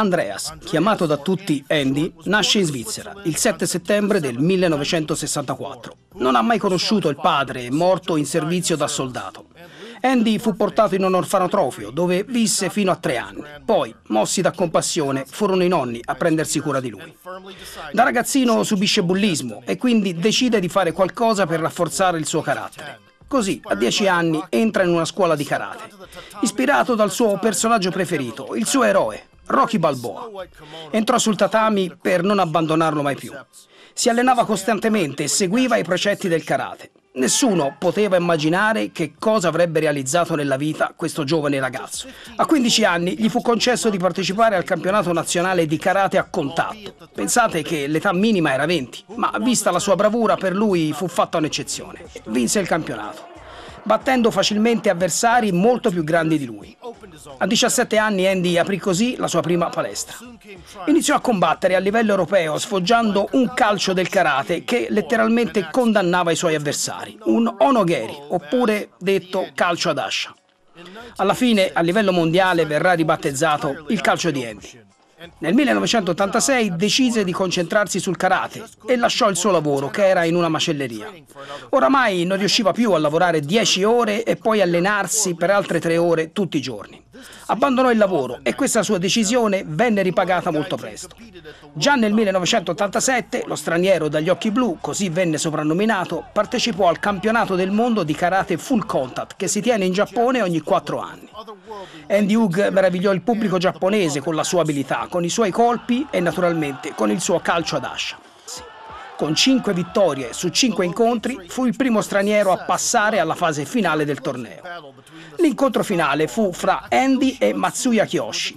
Andreas, chiamato da tutti Andy, nasce in Svizzera il 7 settembre del 1964. Non ha mai conosciuto il padre, morto in servizio da soldato. Andy fu portato in un orfanotrofio dove visse fino a tre anni. Poi, mossi da compassione, furono i nonni a prendersi cura di lui. Da ragazzino subisce bullismo e quindi decide di fare qualcosa per rafforzare il suo carattere. Così, a dieci anni, entra in una scuola di karate, ispirato dal suo personaggio preferito, il suo eroe, Rocky Balboa. Entrò sul tatami per non abbandonarlo mai più. Si allenava costantemente e seguiva i precetti del karate. Nessuno poteva immaginare che cosa avrebbe realizzato nella vita questo giovane ragazzo. A 15 anni gli fu concesso di partecipare al campionato nazionale di karate a contatto. Pensate che l'età minima era 20, ma vista la sua bravura per lui fu fatta un'eccezione. Vinse il campionato battendo facilmente avversari molto più grandi di lui. A 17 anni Andy aprì così la sua prima palestra. Iniziò a combattere a livello europeo sfoggiando un calcio del karate che letteralmente condannava i suoi avversari, un onogeri, oppure detto calcio ad ascia. Alla fine, a livello mondiale, verrà ribattezzato il calcio di Andy. Nel 1986 decise di concentrarsi sul karate e lasciò il suo lavoro, che era in una macelleria. Oramai non riusciva più a lavorare 10 ore e poi allenarsi per altre 3 ore tutti i giorni. Abbandonò il lavoro e questa sua decisione venne ripagata molto presto. Già nel 1987 lo straniero dagli occhi blu, così venne soprannominato, partecipò al campionato del mondo di karate full contact che si tiene in Giappone ogni quattro anni. Andy Hug meravigliò il pubblico giapponese con la sua abilità, con i suoi colpi e naturalmente con il suo calcio ad ascia. Con cinque vittorie su cinque incontri fu il primo straniero a passare alla fase finale del torneo. L'incontro finale fu fra Andy e Matsuya Kiyoshi.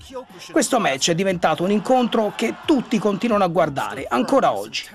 Questo match è diventato un incontro che tutti continuano a guardare, ancora oggi.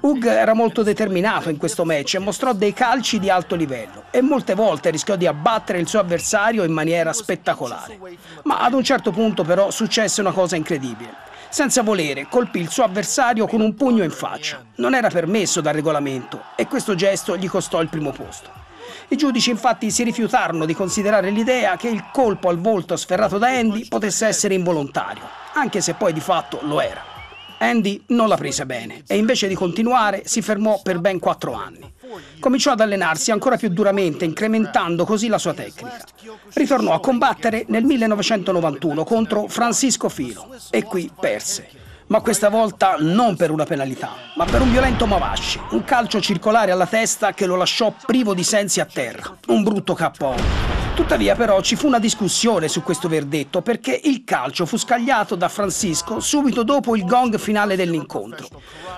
Hug era molto determinato in questo match e mostrò dei calci di alto livello e molte volte rischiò di abbattere il suo avversario in maniera spettacolare. Ma ad un certo punto però successe una cosa incredibile. Senza volere, colpì il suo avversario con un pugno in faccia. Non era permesso dal regolamento e questo gesto gli costò il primo posto. I giudici infatti si rifiutarono di considerare l'idea che il colpo al volto sferrato da Andy potesse essere involontario, anche se poi di fatto lo era. Andy non la prese bene e invece di continuare si fermò per ben quattro anni. Cominciò ad allenarsi ancora più duramente, incrementando così la sua tecnica. Ritornò a combattere nel 1991 contro Francisco Filo e qui perse. Ma questa volta non per una penalità, ma per un violento Mavashi, un calcio circolare alla testa che lo lasciò privo di sensi a terra. Un brutto KO. Tuttavia però ci fu una discussione su questo verdetto perché il calcio fu scagliato da Francisco subito dopo il gong finale dell'incontro.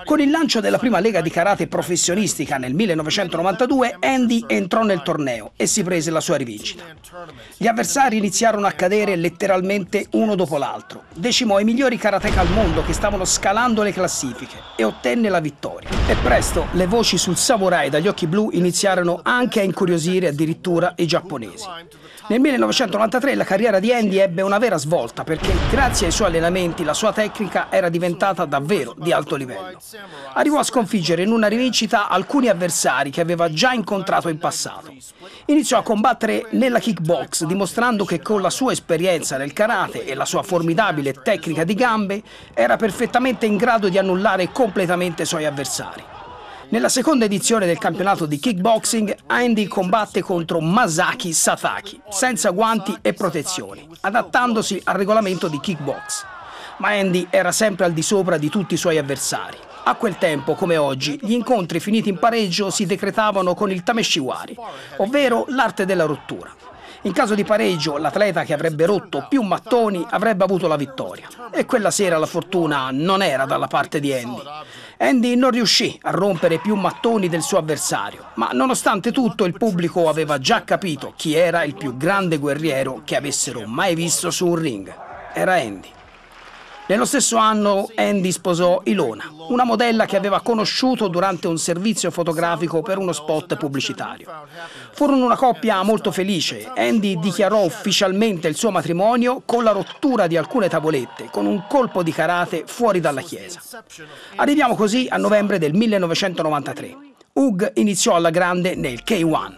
Con il lancio della prima lega di karate professionistica nel 1992 Andy entrò nel torneo e si prese la sua rivincita. Gli avversari iniziarono a cadere letteralmente uno dopo l'altro. Decimò i migliori karateka al mondo che stavano scalando le classifiche e ottenne la vittoria. E presto le voci sul samurai dagli occhi blu iniziarono anche a incuriosire addirittura i giapponesi. Nel 1993 la carriera di Andy ebbe una vera svolta perché grazie ai suoi allenamenti la sua tecnica era diventata davvero di alto livello. Arrivò a sconfiggere in una rivincita alcuni avversari che aveva già incontrato in passato. Iniziò a combattere nella kickbox dimostrando che con la sua esperienza nel karate e la sua formidabile tecnica di gambe era perfettamente in grado di annullare completamente i suoi avversari. Nella seconda edizione del campionato di kickboxing, Andy combatte contro Masaki Sataki, senza guanti e protezioni, adattandosi al regolamento di kickbox. Ma Andy era sempre al di sopra di tutti i suoi avversari. A quel tempo, come oggi, gli incontri finiti in pareggio si decretavano con il Tameshiwari, ovvero l'arte della rottura. In caso di pareggio, l'atleta che avrebbe rotto più mattoni avrebbe avuto la vittoria. E quella sera la fortuna non era dalla parte di Andy. Andy non riuscì a rompere più mattoni del suo avversario, ma nonostante tutto il pubblico aveva già capito chi era il più grande guerriero che avessero mai visto su un ring. Era Andy. Nello stesso anno Andy sposò Ilona, una modella che aveva conosciuto durante un servizio fotografico per uno spot pubblicitario. Furono una coppia molto felice. Andy dichiarò ufficialmente il suo matrimonio con la rottura di alcune tavolette, con un colpo di karate fuori dalla chiesa. Arriviamo così a novembre del 1993. Hug iniziò alla grande nel K1.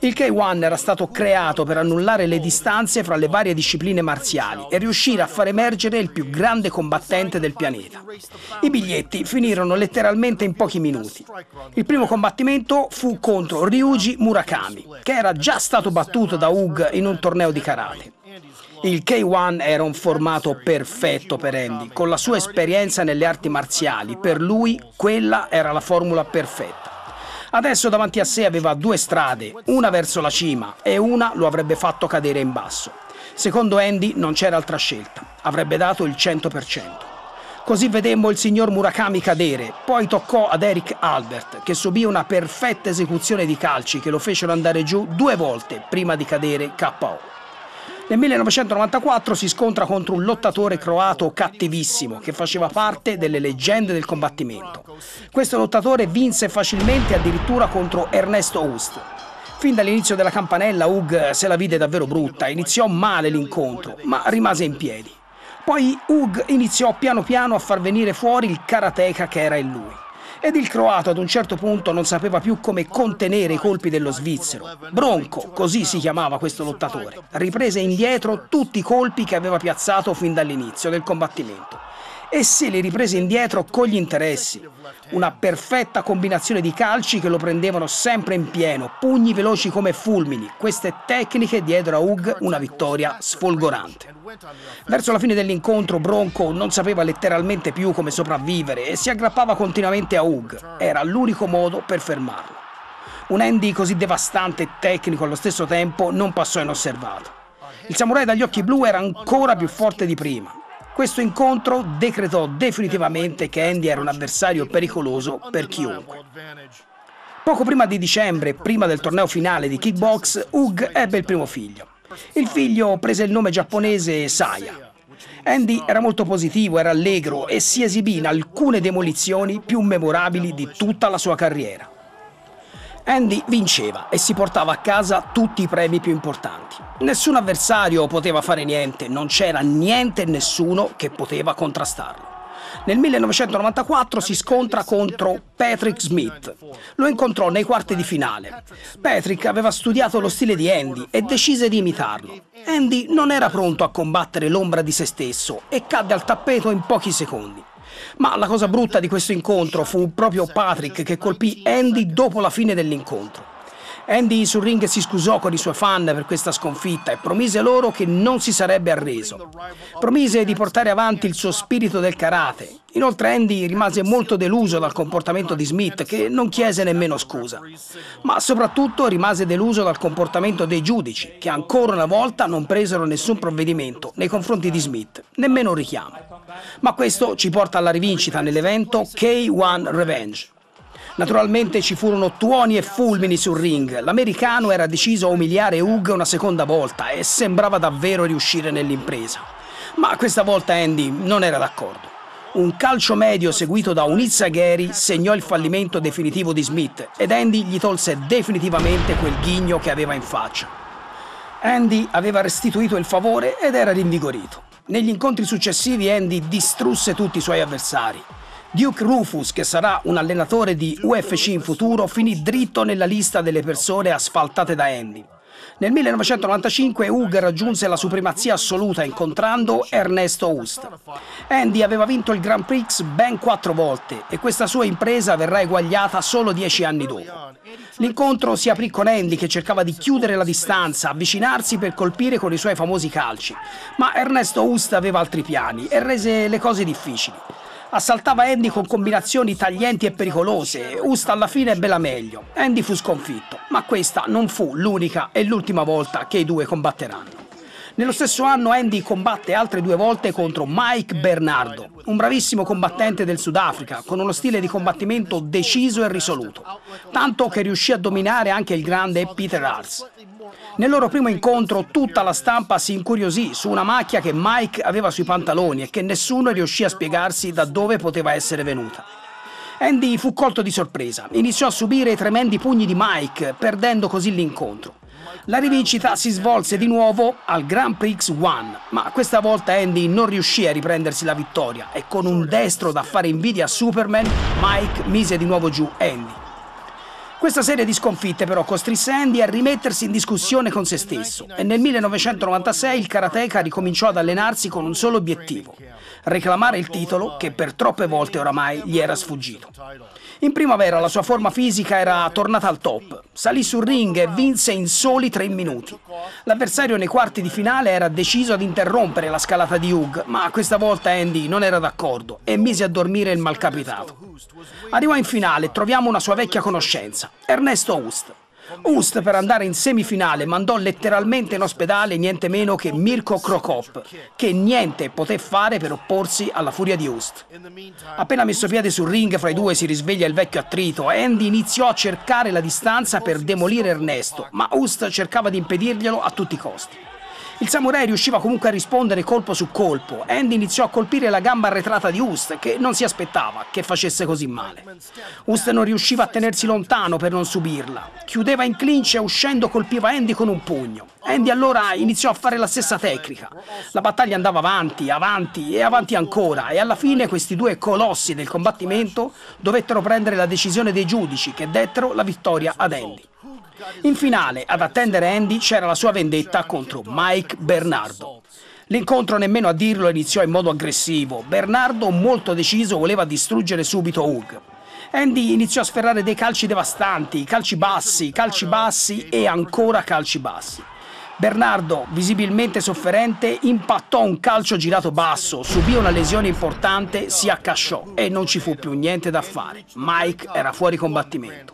Il K1 era stato creato per annullare le distanze fra le varie discipline marziali e riuscire a far emergere il più grande combattente del pianeta. I biglietti finirono letteralmente in pochi minuti. Il primo combattimento fu contro Ryuji Murakami, che era già stato battuto da Hug in un torneo di karate. Il K1 era un formato perfetto per Andy, con la sua esperienza nelle arti marziali, per lui quella era la formula perfetta. Adesso davanti a sé aveva due strade, una verso la cima e una lo avrebbe fatto cadere in basso. Secondo Andy non c'era altra scelta, avrebbe dato il 100%. Così vedemmo il signor Murakami cadere, poi toccò ad Eric Albert, che subì una perfetta esecuzione di calci che lo fecero andare giù due volte prima di cadere KO. Nel 1994 si scontra contro un lottatore croato cattivissimo che faceva parte delle leggende del combattimento. Questo lottatore vinse facilmente addirittura contro Ernesto Ust. Fin dall'inizio della campanella Hug se la vide davvero brutta, iniziò male l'incontro, ma rimase in piedi. Poi Hug iniziò piano piano a far venire fuori il karateka che era in lui ed il croato ad un certo punto non sapeva più come contenere i colpi dello svizzero. Bronco, così si chiamava questo lottatore, riprese indietro tutti i colpi che aveva piazzato fin dall'inizio del combattimento e se li riprese indietro con gli interessi. Una perfetta combinazione di calci che lo prendevano sempre in pieno, pugni veloci come fulmini. Queste tecniche diedero a Hug una vittoria sfolgorante. Verso la fine dell'incontro Bronco non sapeva letteralmente più come sopravvivere e si aggrappava continuamente a Hug. Era l'unico modo per fermarlo. Un Andy così devastante e tecnico allo stesso tempo non passò inosservato. Il samurai dagli occhi blu era ancora più forte di prima. Questo incontro decretò definitivamente che Andy era un avversario pericoloso per chiunque. Poco prima di dicembre, prima del torneo finale di kickbox, Hug ebbe il primo figlio. Il figlio prese il nome giapponese Saya. Andy era molto positivo, era allegro e si esibì in alcune demolizioni più memorabili di tutta la sua carriera. Andy vinceva e si portava a casa tutti i premi più importanti. Nessun avversario poteva fare niente, non c'era niente e nessuno che poteva contrastarlo. Nel 1994 si scontra contro Patrick Smith. Lo incontrò nei quarti di finale. Patrick aveva studiato lo stile di Andy e decise di imitarlo. Andy non era pronto a combattere l'ombra di se stesso e cadde al tappeto in pochi secondi. Ma la cosa brutta di questo incontro fu proprio Patrick che colpì Andy dopo la fine dell'incontro. Andy sul ring si scusò con i suoi fan per questa sconfitta e promise loro che non si sarebbe arreso. Promise di portare avanti il suo spirito del karate. Inoltre Andy rimase molto deluso dal comportamento di Smith, che non chiese nemmeno scusa. Ma soprattutto rimase deluso dal comportamento dei giudici, che ancora una volta non presero nessun provvedimento nei confronti di Smith, nemmeno un richiamo. Ma questo ci porta alla rivincita nell'evento K1 Revenge. Naturalmente ci furono tuoni e fulmini sul ring. L'americano era deciso a umiliare Hug una seconda volta e sembrava davvero riuscire nell'impresa. Ma questa volta Andy non era d'accordo. Un calcio medio seguito da un Izzageri segnò il fallimento definitivo di Smith ed Andy gli tolse definitivamente quel ghigno che aveva in faccia. Andy aveva restituito il favore ed era rinvigorito. Negli incontri successivi Andy distrusse tutti i suoi avversari. Duke Rufus, che sarà un allenatore di UFC in futuro, finì dritto nella lista delle persone asfaltate da Andy. Nel 1995 Hug raggiunse la supremazia assoluta incontrando Ernesto Ust. Andy aveva vinto il Grand Prix ben quattro volte e questa sua impresa verrà eguagliata solo dieci anni dopo. L'incontro si aprì con Andy che cercava di chiudere la distanza, avvicinarsi per colpire con i suoi famosi calci, ma Ernesto Ust aveva altri piani e rese le cose difficili. Assaltava Andy con combinazioni taglienti e pericolose. Usta alla fine ebbe la meglio. Andy fu sconfitto, ma questa non fu l'unica e l'ultima volta che i due combatteranno. Nello stesso anno Andy combatte altre due volte contro Mike Bernardo, un bravissimo combattente del Sudafrica, con uno stile di combattimento deciso e risoluto, tanto che riuscì a dominare anche il grande Peter Ars. Nel loro primo incontro tutta la stampa si incuriosì su una macchia che Mike aveva sui pantaloni e che nessuno riuscì a spiegarsi da dove poteva essere venuta. Andy fu colto di sorpresa, iniziò a subire i tremendi pugni di Mike, perdendo così l'incontro. La rivincita si svolse di nuovo al Grand Prix One, ma questa volta Andy non riuscì a riprendersi la vittoria e con un destro da fare invidia a Superman, Mike mise di nuovo giù Andy. Questa serie di sconfitte però costrinse Andy a rimettersi in discussione con se stesso e nel 1996 il karateka ricominciò ad allenarsi con un solo obiettivo, reclamare il titolo che per troppe volte oramai gli era sfuggito. In primavera la sua forma fisica era tornata al top, salì sul ring e vinse in soli tre minuti. L'avversario nei quarti di finale era deciso ad interrompere la scalata di Hugh, ma questa volta Andy non era d'accordo e mise a dormire il malcapitato. Arrivò in finale e troviamo una sua vecchia conoscenza, Ernesto Ust. Ust per andare in semifinale mandò letteralmente in ospedale niente meno che Mirko Krokop, che niente poté fare per opporsi alla furia di Ust. Appena messo piede sul ring fra i due si risveglia il vecchio attrito, Andy iniziò a cercare la distanza per demolire Ernesto, ma Ust cercava di impedirglielo a tutti i costi. Il samurai riusciva comunque a rispondere colpo su colpo. Andy iniziò a colpire la gamba arretrata di Ust, che non si aspettava che facesse così male. Ust non riusciva a tenersi lontano per non subirla. Chiudeva in clinch e uscendo colpiva Andy con un pugno. Andy allora iniziò a fare la stessa tecnica. La battaglia andava avanti, avanti e avanti ancora e alla fine questi due colossi del combattimento dovettero prendere la decisione dei giudici che dettero la vittoria ad Andy. In finale, ad attendere Andy, c'era la sua vendetta contro Mike Bernardo. L'incontro, nemmeno a dirlo, iniziò in modo aggressivo. Bernardo, molto deciso, voleva distruggere subito Hugh. Andy iniziò a sferrare dei calci devastanti, calci bassi, calci bassi e ancora calci bassi. Bernardo, visibilmente sofferente, impattò un calcio girato basso, subì una lesione importante, si accasciò e non ci fu più niente da fare. Mike era fuori combattimento.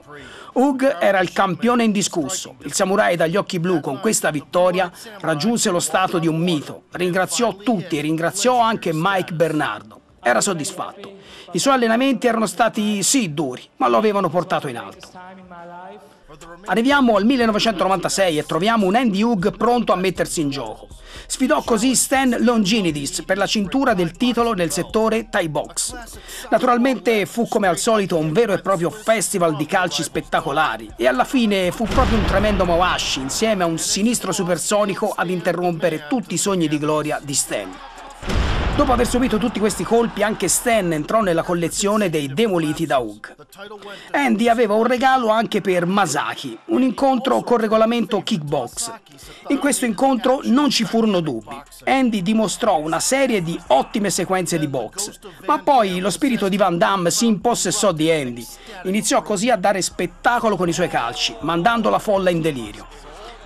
Hug era il campione indiscusso. Il samurai dagli occhi blu con questa vittoria raggiunse lo stato di un mito. Ringraziò tutti e ringraziò anche Mike Bernardo. Era soddisfatto. I suoi allenamenti erano stati sì duri, ma lo avevano portato in alto. Arriviamo al 1996 e troviamo un Andy Hug pronto a mettersi in gioco. Sfidò così Stan Longinidis per la cintura del titolo nel settore Thai Box. Naturalmente fu come al solito un vero e proprio festival di calci spettacolari e alla fine fu proprio un tremendo Mawashi insieme a un sinistro supersonico ad interrompere tutti i sogni di gloria di Stan. Dopo aver subito tutti questi colpi, anche Stan entrò nella collezione dei demoliti da Hug. Andy aveva un regalo anche per Masaki, un incontro con regolamento kickbox. In questo incontro non ci furono dubbi. Andy dimostrò una serie di ottime sequenze di box, ma poi lo spirito di Van Damme si impossessò di Andy. Iniziò così a dare spettacolo con i suoi calci, mandando la folla in delirio.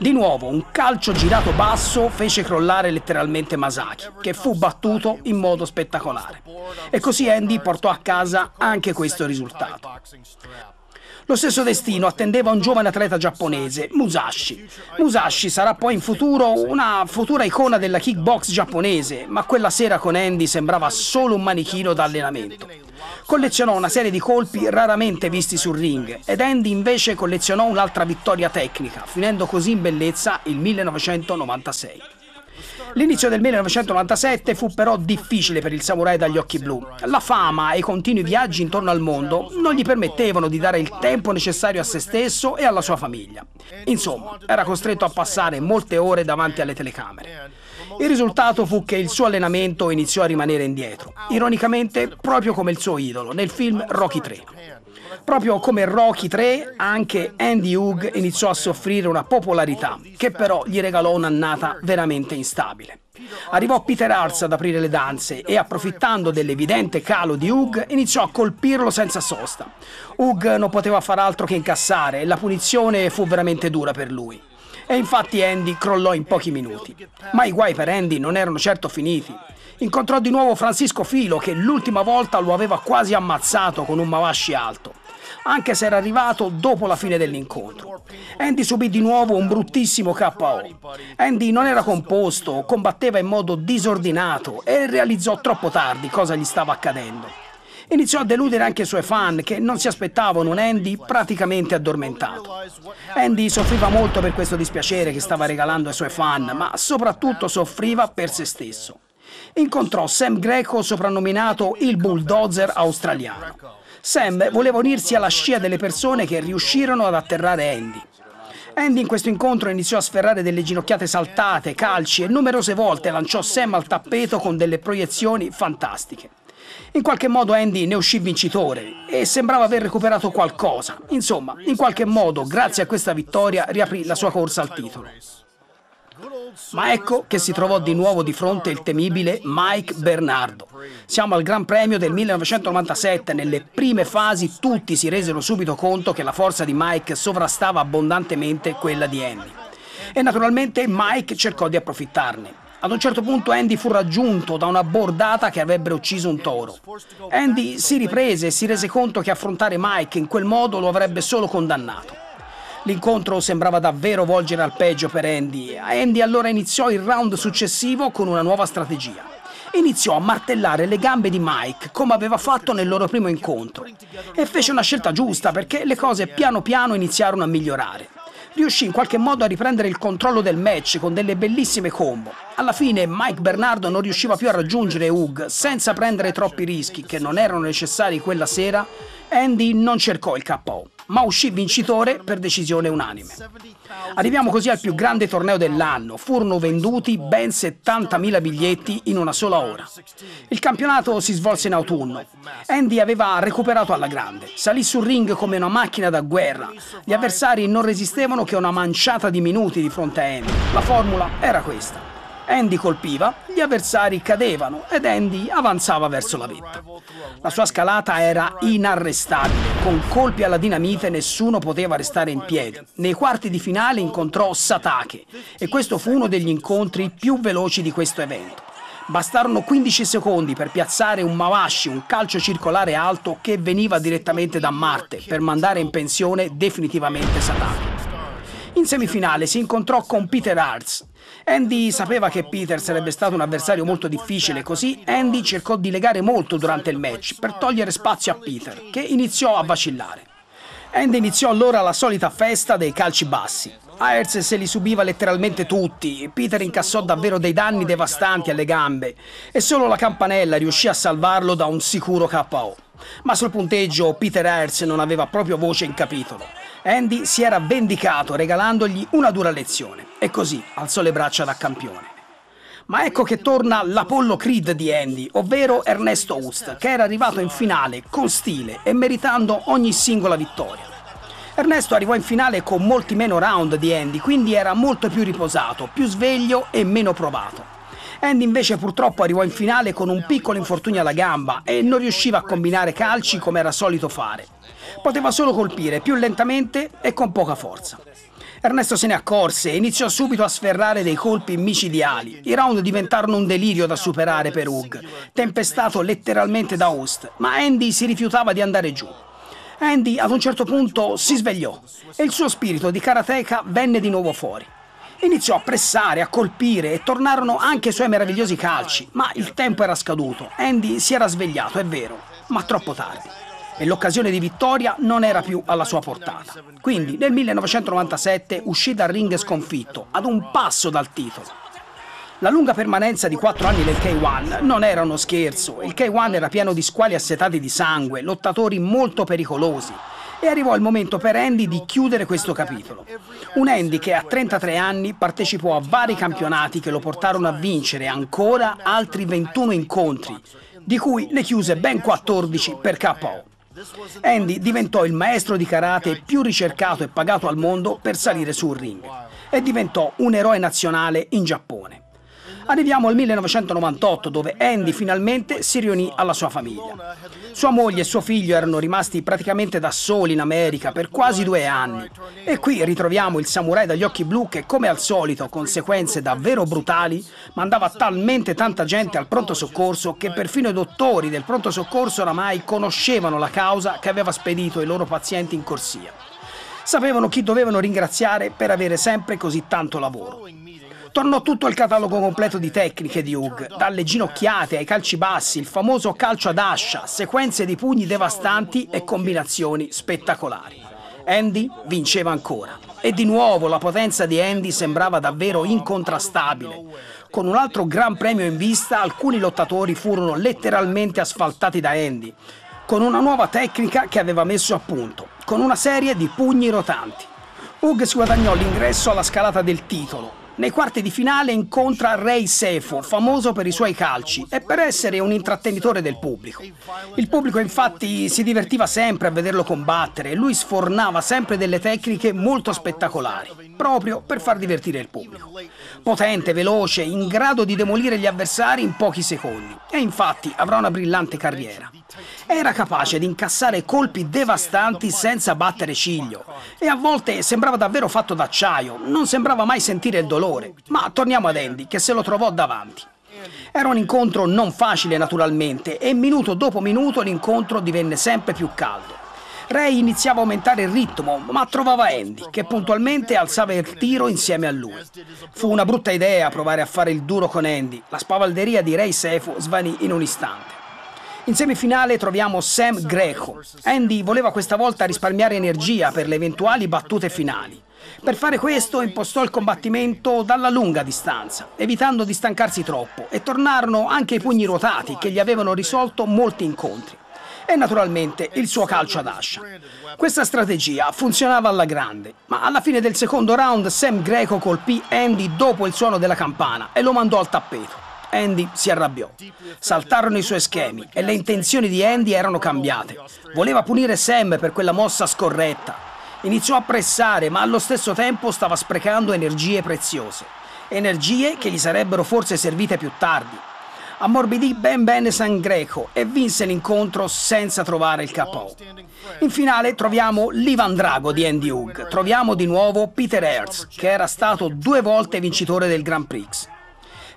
Di nuovo un calcio girato basso fece crollare letteralmente Masaki, che fu battuto in modo spettacolare. E così Andy portò a casa anche questo risultato. Lo stesso destino attendeva un giovane atleta giapponese, Musashi. Musashi sarà poi in futuro una futura icona della kickbox giapponese, ma quella sera con Andy sembrava solo un manichino da allenamento. Collezionò una serie di colpi raramente visti sul ring ed Andy invece collezionò un'altra vittoria tecnica, finendo così in bellezza il 1996. L'inizio del 1997 fu però difficile per il samurai dagli occhi blu. La fama e i continui viaggi intorno al mondo non gli permettevano di dare il tempo necessario a se stesso e alla sua famiglia. Insomma, era costretto a passare molte ore davanti alle telecamere. Il risultato fu che il suo allenamento iniziò a rimanere indietro, ironicamente proprio come il suo idolo nel film Rocky 3. Proprio come Rocky 3, anche Andy Hug iniziò a soffrire una popolarità che però gli regalò un'annata veramente instabile. Arrivò Peter Arts ad aprire le danze e, approfittando dell'evidente calo di Hug, iniziò a colpirlo senza sosta. Hug non poteva far altro che incassare e la punizione fu veramente dura per lui. E infatti Andy crollò in pochi minuti. Ma i guai per Andy non erano certo finiti. Incontrò di nuovo Francisco Filo che l'ultima volta lo aveva quasi ammazzato con un Mawashi alto anche se era arrivato dopo la fine dell'incontro. Andy subì di nuovo un bruttissimo KO. Andy non era composto, combatteva in modo disordinato e realizzò troppo tardi cosa gli stava accadendo. Iniziò a deludere anche i suoi fan che non si aspettavano un Andy praticamente addormentato. Andy soffriva molto per questo dispiacere che stava regalando ai suoi fan, ma soprattutto soffriva per se stesso. Incontrò Sam Greco soprannominato il bulldozer australiano. Sam voleva unirsi alla scia delle persone che riuscirono ad atterrare Andy. Andy in questo incontro iniziò a sferrare delle ginocchiate saltate, calci e numerose volte lanciò Sam al tappeto con delle proiezioni fantastiche. In qualche modo Andy ne uscì vincitore e sembrava aver recuperato qualcosa. Insomma, in qualche modo, grazie a questa vittoria, riaprì la sua corsa al titolo. Ma ecco che si trovò di nuovo di fronte il temibile Mike Bernardo. Siamo al Gran Premio del 1997, nelle prime fasi tutti si resero subito conto che la forza di Mike sovrastava abbondantemente quella di Andy. E naturalmente Mike cercò di approfittarne. Ad un certo punto Andy fu raggiunto da una bordata che avrebbe ucciso un toro. Andy si riprese e si rese conto che affrontare Mike in quel modo lo avrebbe solo condannato. L'incontro sembrava davvero volgere al peggio per Andy. Andy allora iniziò il round successivo con una nuova strategia. Iniziò a martellare le gambe di Mike come aveva fatto nel loro primo incontro e fece una scelta giusta perché le cose piano piano iniziarono a migliorare riuscì in qualche modo a riprendere il controllo del match con delle bellissime combo. Alla fine Mike Bernardo non riusciva più a raggiungere Hug senza prendere troppi rischi che non erano necessari quella sera. Andy non cercò il KO, ma uscì vincitore per decisione unanime. Arriviamo così al più grande torneo dell'anno. Furono venduti ben 70.000 biglietti in una sola ora. Il campionato si svolse in autunno. Andy aveva recuperato alla grande. Salì sul ring come una macchina da guerra. Gli avversari non resistevano che una manciata di minuti di fronte a Andy. La formula era questa. Andy colpiva, gli avversari cadevano ed Andy avanzava verso la vetta. La sua scalata era inarrestabile, con colpi alla dinamite nessuno poteva restare in piedi. Nei quarti di finale incontrò Satake e questo fu uno degli incontri più veloci di questo evento. Bastarono 15 secondi per piazzare un Mawashi, un calcio circolare alto che veniva direttamente da Marte, per mandare in pensione definitivamente Satake. In semifinale si incontrò con Peter Hartz. Andy sapeva che Peter sarebbe stato un avversario molto difficile, così Andy cercò di legare molto durante il match per togliere spazio a Peter, che iniziò a vacillare. Andy iniziò allora la solita festa dei calci bassi. Ayers se li subiva letteralmente tutti, Peter incassò davvero dei danni devastanti alle gambe e solo la campanella riuscì a salvarlo da un sicuro KO. Ma sul punteggio Peter Ayers non aveva proprio voce in capitolo. Andy si era vendicato regalandogli una dura lezione e così alzò le braccia da campione. Ma ecco che torna l'Apollo Creed di Andy, ovvero Ernesto Ust, che era arrivato in finale con stile e meritando ogni singola vittoria. Ernesto arrivò in finale con molti meno round di Andy, quindi era molto più riposato, più sveglio e meno provato. Andy invece purtroppo arrivò in finale con un piccolo infortunio alla gamba e non riusciva a combinare calci come era solito fare. Poteva solo colpire più lentamente e con poca forza. Ernesto se ne accorse e iniziò subito a sferrare dei colpi micidiali. I round diventarono un delirio da superare per Hug, tempestato letteralmente da Host, ma Andy si rifiutava di andare giù. Andy ad un certo punto si svegliò e il suo spirito di karateka venne di nuovo fuori. Iniziò a pressare, a colpire e tornarono anche i suoi meravigliosi calci, ma il tempo era scaduto. Andy si era svegliato, è vero, ma troppo tardi e l'occasione di vittoria non era più alla sua portata. Quindi nel 1997 uscì dal ring sconfitto, ad un passo dal titolo. La lunga permanenza di quattro anni del K1 non era uno scherzo, il K1 era pieno di squali assetati di sangue, lottatori molto pericolosi, e arrivò il momento per Andy di chiudere questo capitolo. Un Andy che a 33 anni partecipò a vari campionati che lo portarono a vincere ancora altri 21 incontri, di cui ne chiuse ben 14 per KO. Andy diventò il maestro di karate più ricercato e pagato al mondo per salire sul ring e diventò un eroe nazionale in Giappone. Arriviamo al 1998 dove Andy finalmente si riunì alla sua famiglia. Sua moglie e suo figlio erano rimasti praticamente da soli in America per quasi due anni. E qui ritroviamo il samurai dagli occhi blu che, come al solito, conseguenze davvero brutali, mandava talmente tanta gente al pronto soccorso che perfino i dottori del pronto soccorso oramai conoscevano la causa che aveva spedito i loro pazienti in corsia. Sapevano chi dovevano ringraziare per avere sempre così tanto lavoro. Tornò tutto il catalogo completo di tecniche di Hug, dalle ginocchiate ai calci bassi, il famoso calcio ad ascia, sequenze di pugni devastanti e combinazioni spettacolari. Andy vinceva ancora. E di nuovo la potenza di Andy sembrava davvero incontrastabile. Con un altro gran premio in vista, alcuni lottatori furono letteralmente asfaltati da Andy, con una nuova tecnica che aveva messo a punto, con una serie di pugni rotanti. Hug si guadagnò l'ingresso alla scalata del titolo, Nei quarti di finale incontra Ray Sefo, famoso per i suoi calci e per essere un intrattenitore del pubblico. Il pubblico infatti si divertiva sempre a vederlo combattere e lui sfornava sempre delle tecniche molto spettacolari, proprio per far divertire il pubblico. Potente, veloce, in grado di demolire gli avversari in pochi secondi e infatti avrà una brillante carriera. Era capace di incassare colpi devastanti senza battere ciglio e a volte sembrava davvero fatto d'acciaio, non sembrava mai sentire il dolore. Ma torniamo ad Andy, che se lo trovò davanti. Era un incontro non facile naturalmente e minuto dopo minuto l'incontro divenne sempre più caldo. Ray iniziava a aumentare il ritmo, ma trovava Andy, che puntualmente alzava il tiro insieme a lui. Fu una brutta idea provare a fare il duro con Andy. La spavalderia di Ray Sefo svanì in un istante. In semifinale troviamo Sam Greco. Andy voleva questa volta risparmiare energia per le eventuali battute finali. Per fare questo impostò il combattimento dalla lunga distanza, evitando di stancarsi troppo, e tornarono anche i pugni ruotati che gli avevano risolto molti incontri. E naturalmente il suo calcio ad ascia. Questa strategia funzionava alla grande, ma alla fine del secondo round Sam Greco colpì Andy dopo il suono della campana e lo mandò al tappeto. Andy si arrabbiò. Saltarono i suoi schemi e le intenzioni di Andy erano cambiate. Voleva punire Sam per quella mossa scorretta. Iniziò a pressare, ma allo stesso tempo stava sprecando energie preziose. Energie che gli sarebbero forse servite più tardi. Ammorbidì ben bene San Greco e vinse l'incontro senza trovare il KO. In finale troviamo l'Ivan Drago di Andy Hug, troviamo di nuovo Peter Hertz, che era stato due volte vincitore del Grand Prix.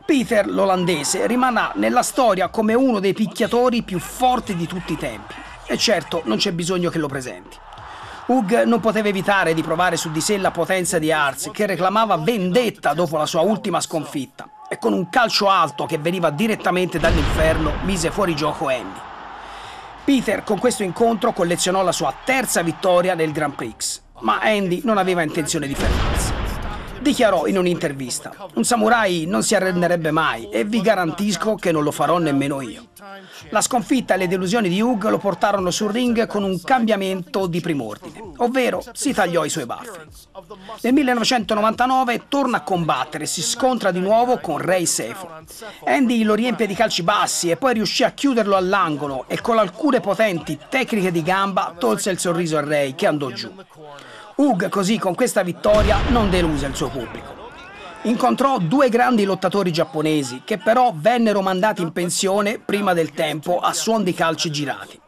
Peter, l'olandese, rimarrà nella storia come uno dei picchiatori più forti di tutti i tempi. E certo, non c'è bisogno che lo presenti. Hug non poteva evitare di provare su di sé la potenza di Arz, che reclamava vendetta dopo la sua ultima sconfitta, e con un calcio alto che veniva direttamente dall'inferno mise fuori gioco Andy. Peter con questo incontro collezionò la sua terza vittoria nel Grand Prix, ma Andy non aveva intenzione di fermarsi dichiarò in un'intervista, un samurai non si arrenderebbe mai e vi garantisco che non lo farò nemmeno io. La sconfitta e le delusioni di Hugh lo portarono sul ring con un cambiamento di prim'ordine, ovvero si tagliò i suoi baffi. Nel 1999 torna a combattere e si scontra di nuovo con Ray Sefo. Andy lo riempie di calci bassi e poi riuscì a chiuderlo all'angolo e con alcune potenti tecniche di gamba tolse il sorriso a Ray che andò giù. Hug così con questa vittoria non deluse il suo pubblico. Incontrò due grandi lottatori giapponesi che però vennero mandati in pensione prima del tempo a suon di calci girati.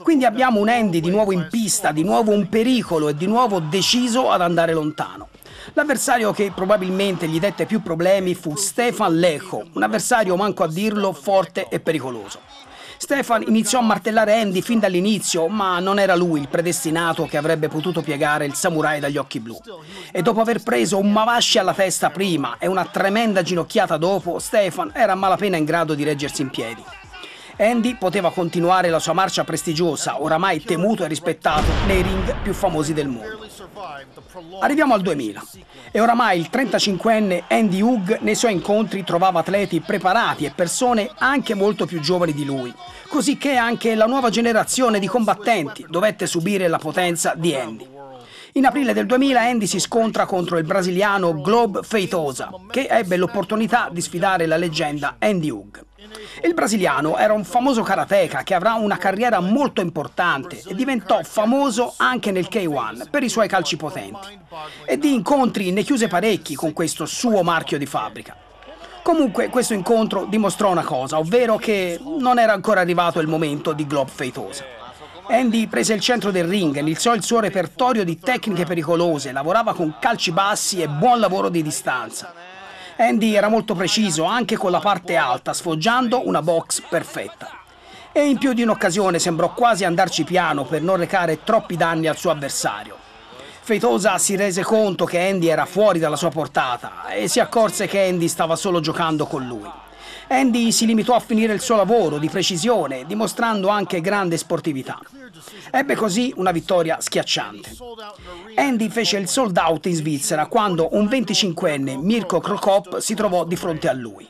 Quindi abbiamo un Andy di nuovo in pista, di nuovo un pericolo e di nuovo deciso ad andare lontano. L'avversario che probabilmente gli dette più problemi fu Stefan Lecho, un avversario, manco a dirlo, forte e pericoloso. Stefan iniziò a martellare Andy fin dall'inizio, ma non era lui il predestinato che avrebbe potuto piegare il samurai dagli occhi blu. E dopo aver preso un mavashi alla testa prima e una tremenda ginocchiata dopo, Stefan era a malapena in grado di reggersi in piedi. Andy poteva continuare la sua marcia prestigiosa, oramai temuto e rispettato nei ring più famosi del mondo. Arriviamo al 2000 e oramai il 35enne Andy Hug nei suoi incontri trovava atleti preparati e persone anche molto più giovani di lui, così che anche la nuova generazione di combattenti dovette subire la potenza di Andy. In aprile del 2000 Andy si scontra contro il brasiliano Globe Feitosa, che ebbe l'opportunità di sfidare la leggenda Andy Hug. Il brasiliano era un famoso karateka che avrà una carriera molto importante e diventò famoso anche nel K1 per i suoi calci potenti. E di incontri ne chiuse parecchi con questo suo marchio di fabbrica. Comunque questo incontro dimostrò una cosa, ovvero che non era ancora arrivato il momento di Globe Feitosa. Andy prese il centro del ring, iniziò il suo repertorio di tecniche pericolose, lavorava con calci bassi e buon lavoro di distanza. Andy era molto preciso anche con la parte alta, sfoggiando una box perfetta. E in più di un'occasione sembrò quasi andarci piano per non recare troppi danni al suo avversario. Feitosa si rese conto che Andy era fuori dalla sua portata e si accorse che Andy stava solo giocando con lui. Andy si limitò a finire il suo lavoro di precisione, dimostrando anche grande sportività. Ebbe così una vittoria schiacciante. Andy fece il sold out in Svizzera quando un 25enne, Mirko Krokop, si trovò di fronte a lui.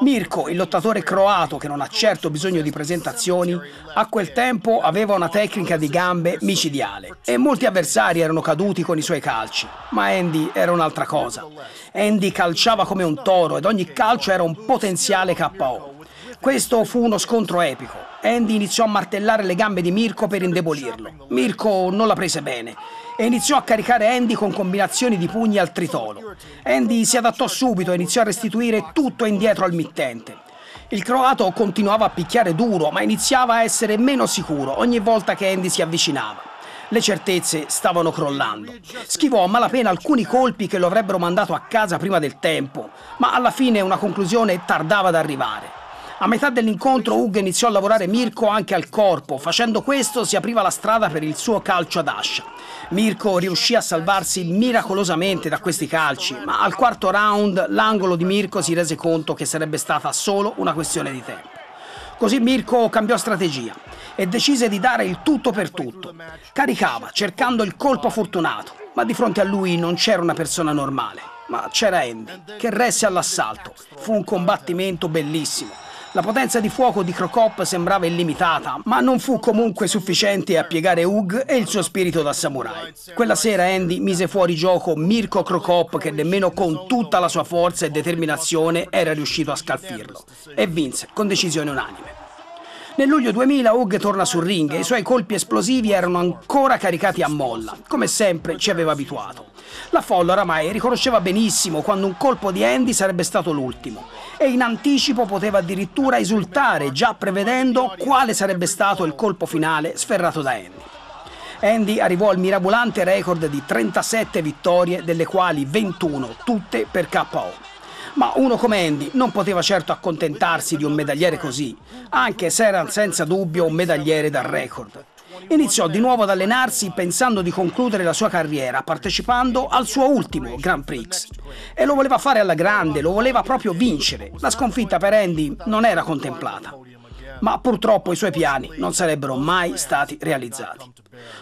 Mirko, il lottatore croato che non ha certo bisogno di presentazioni, a quel tempo aveva una tecnica di gambe micidiale e molti avversari erano caduti con i suoi calci, ma Andy era un'altra cosa. Andy calciava come un toro ed ogni calcio era un potenziale KO. Questo fu uno scontro epico. Andy iniziò a martellare le gambe di Mirko per indebolirlo. Mirko non la prese bene e iniziò a caricare Andy con combinazioni di pugni al tritolo. Andy si adattò subito e iniziò a restituire tutto indietro al mittente. Il croato continuava a picchiare duro, ma iniziava a essere meno sicuro ogni volta che Andy si avvicinava. Le certezze stavano crollando. Schivò a malapena alcuni colpi che lo avrebbero mandato a casa prima del tempo, ma alla fine una conclusione tardava ad arrivare. A metà dell'incontro Hug iniziò a lavorare Mirko anche al corpo, facendo questo si apriva la strada per il suo calcio ad ascia. Mirko riuscì a salvarsi miracolosamente da questi calci, ma al quarto round l'angolo di Mirko si rese conto che sarebbe stata solo una questione di tempo. Così Mirko cambiò strategia e decise di dare il tutto per tutto. Caricava, cercando il colpo fortunato, ma di fronte a lui non c'era una persona normale, ma c'era Andy, che resse all'assalto. Fu un combattimento bellissimo la potenza di fuoco di Crocop sembrava illimitata, ma non fu comunque sufficiente a piegare Hug e il suo spirito da samurai. Quella sera Andy mise fuori gioco Mirko Crocop che nemmeno con tutta la sua forza e determinazione era riuscito a scalfirlo e vinse con decisione unanime. Nel luglio 2000 Hug torna sul ring e i suoi colpi esplosivi erano ancora caricati a molla, come sempre ci aveva abituato. La folla oramai riconosceva benissimo quando un colpo di Andy sarebbe stato l'ultimo e in anticipo poteva addirittura esultare già prevedendo quale sarebbe stato il colpo finale sferrato da Andy. Andy arrivò al mirabolante record di 37 vittorie, delle quali 21 tutte per KO. Ma uno come Andy non poteva certo accontentarsi di un medagliere così, anche se era senza dubbio un medagliere dal record. Iniziò di nuovo ad allenarsi pensando di concludere la sua carriera partecipando al suo ultimo Grand Prix. E lo voleva fare alla grande, lo voleva proprio vincere. La sconfitta per Andy non era contemplata. Ma purtroppo i suoi piani non sarebbero mai stati realizzati.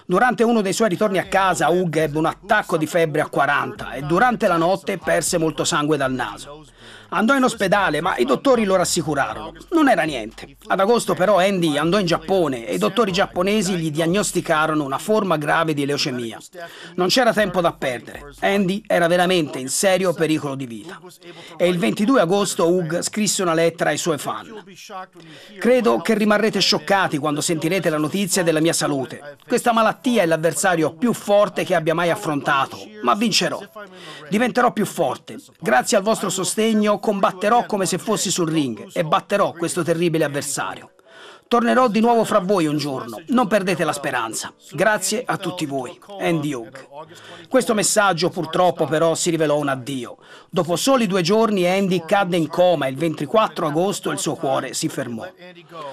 Durante uno dei suoi ritorni a casa, Hug ebbe un attacco di febbre a 40 e durante la notte perse molto sangue dal naso. Andò in ospedale, ma i dottori lo rassicurarono. Non era niente. Ad agosto però Andy andò in Giappone e i dottori giapponesi gli diagnosticarono una forma grave di leucemia. Non c'era tempo da perdere. Andy era veramente in serio pericolo di vita. E il 22 agosto Hug scrisse una lettera ai suoi fan. Credo che rimarrete scioccati quando sentirete la notizia della mia salute. Questa malattia è l'avversario più forte che abbia mai affrontato, ma vincerò. Diventerò più forte. Grazie al vostro sostegno combatterò come se fossi sul ring e batterò questo terribile avversario. Tornerò di nuovo fra voi un giorno, non perdete la speranza. Grazie a tutti voi. Andy Hug. Questo messaggio purtroppo però si rivelò un addio. Dopo soli due giorni Andy cadde in coma e il 24 agosto il suo cuore si fermò.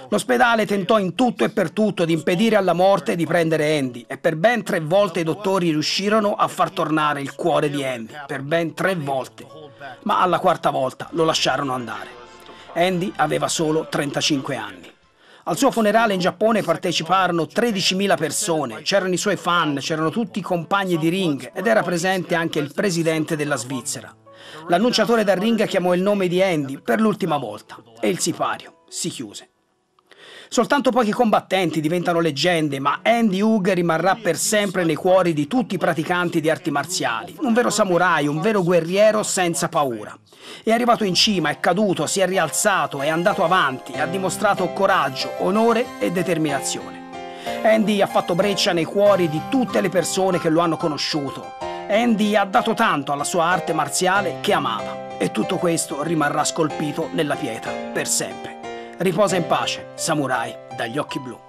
L'ospedale tentò in tutto e per tutto di impedire alla morte di prendere Andy e per ben tre volte i dottori riuscirono a far tornare il cuore di Andy, per ben tre volte. Ma alla quarta volta lo lasciarono andare. Andy aveva solo 35 anni. Al suo funerale in Giappone parteciparono 13.000 persone, c'erano i suoi fan, c'erano tutti i compagni di ring ed era presente anche il presidente della Svizzera. L'annunciatore dal ring chiamò il nome di Andy per l'ultima volta e il sipario si chiuse. Soltanto pochi combattenti diventano leggende, ma Andy Hug rimarrà per sempre nei cuori di tutti i praticanti di arti marziali. Un vero samurai, un vero guerriero senza paura. È arrivato in cima, è caduto, si è rialzato, è andato avanti, ha dimostrato coraggio, onore e determinazione. Andy ha fatto breccia nei cuori di tutte le persone che lo hanno conosciuto. Andy ha dato tanto alla sua arte marziale che amava e tutto questo rimarrà scolpito nella pietra per sempre. Riposa in pace, samurai dagli occhi blu.